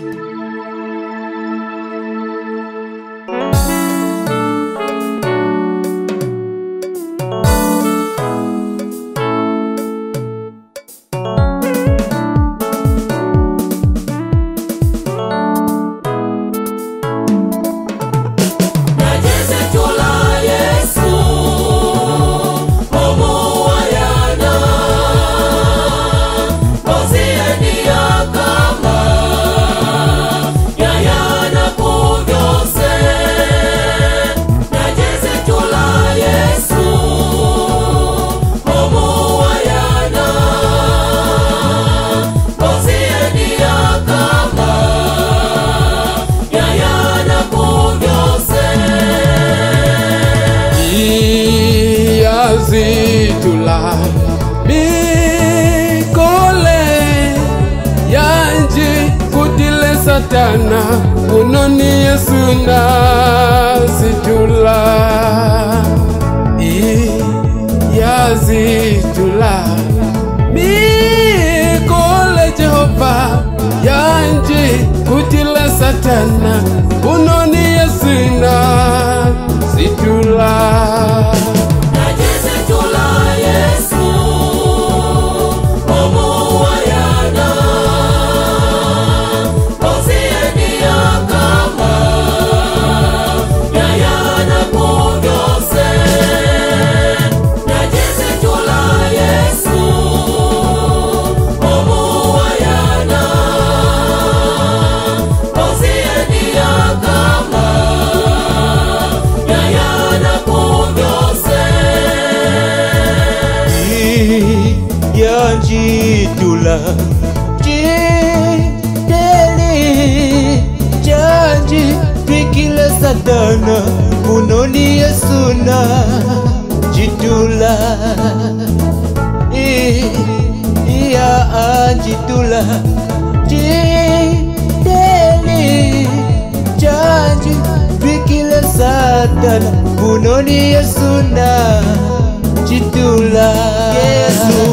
zitula mikole yanji kutile satana unoni yesu na zitula yazitula mikole jehova yanji kutile satana unoni yanjitula jiteli janji. Twikile satana munoni yesuna jitula iya anjitula jiteli janji. Twikile satana munoni yesuna jitula yesu